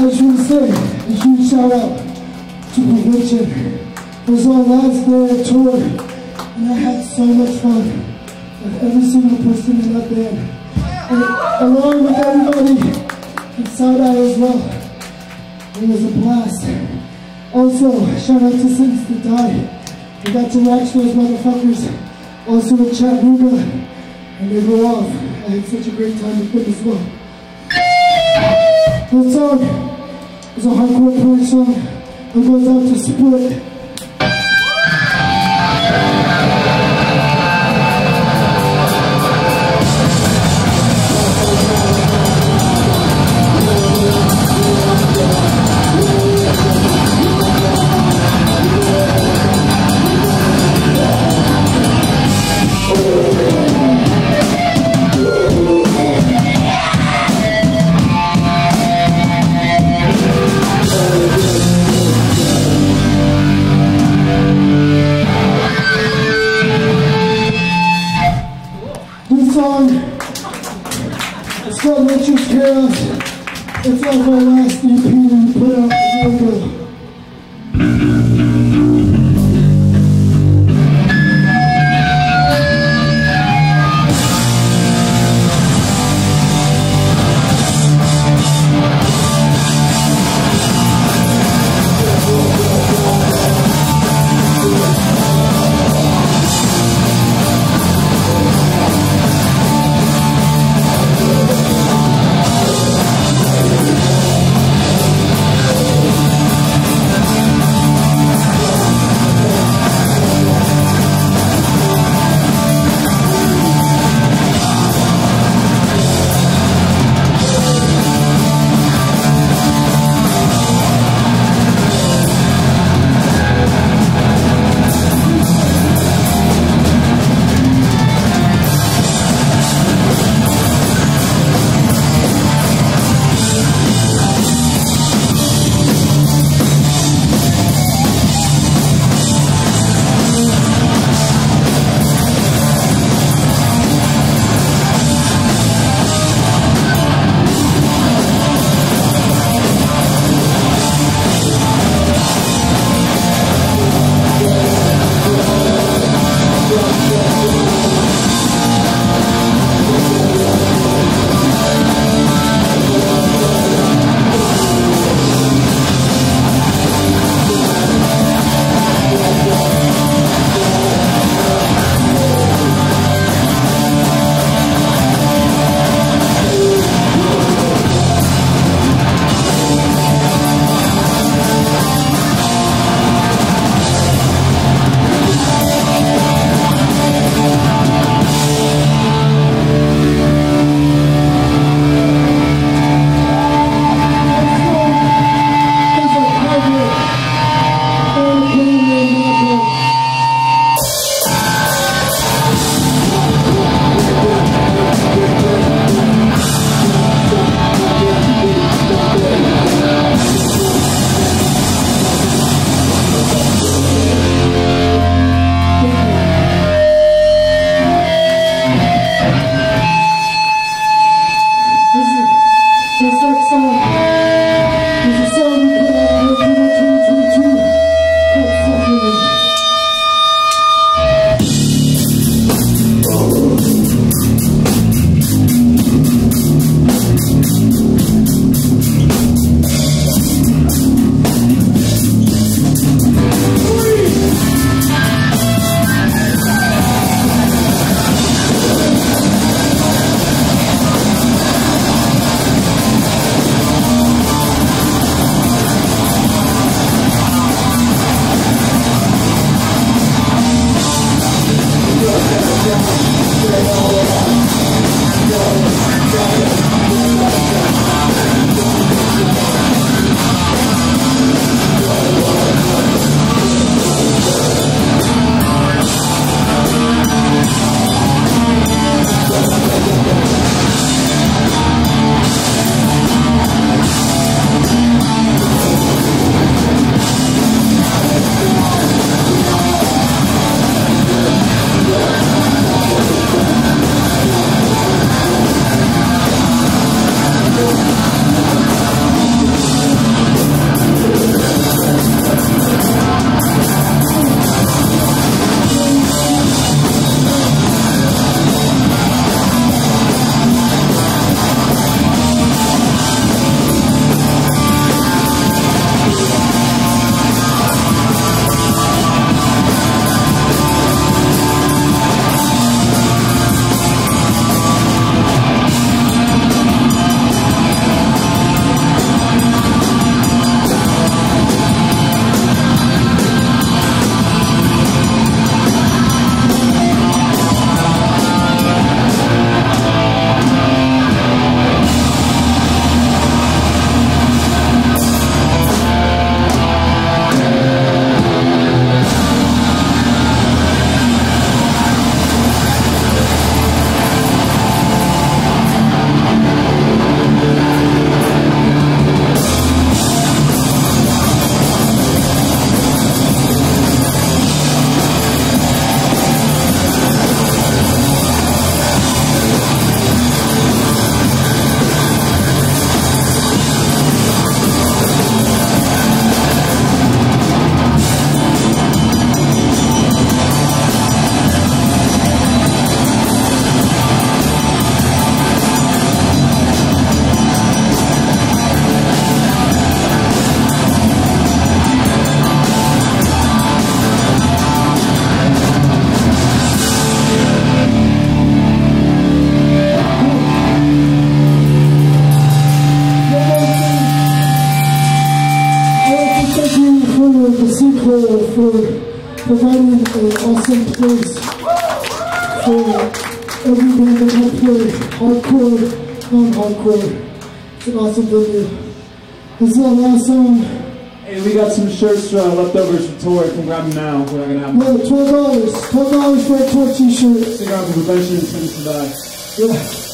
I just want to say a huge shout out to Prevention. It was our last day tour, and I had so much fun with every single person in that band, and along with everybody in Saudi as well. It was a blast. Also, shout out to Since to Die. We got to watch those motherfuckers also in Chattanooga, and they go off. I had such a great time with them as well. What's up? Is a hardcore song that goes out to Split. Song is called Nature's Chaos. It's like our last EP that we put out year ago. Band that will hardcore, non-hardcore. It's an awesome venue. This is our last song. Hey, we got some shirts uh, leftovers from tour. Can grab them now. We're not gonna have them. Yeah, twelve dollars. Twelve dollars for a tour t-shirt. Around for prevention and the die. Yeah.